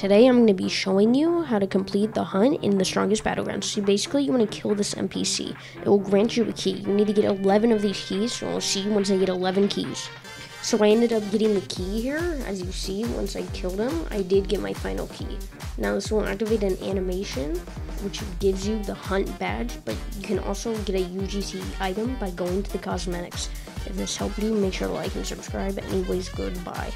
today I'm going to be showing you how to complete the hunt in the strongest battleground. So basically you want to kill this NPC. It will grant you a key. You need to get 11 of these keys, so I'll see once I get 11 keys. So I ended up getting the key here. As you see, once I killed him, I did get my final key. Now this will activate an animation, which gives you the hunt badge, but you can also get a UGC item by going to the cosmetics. If this helped you, make sure to like and subscribe. Anyways, goodbye.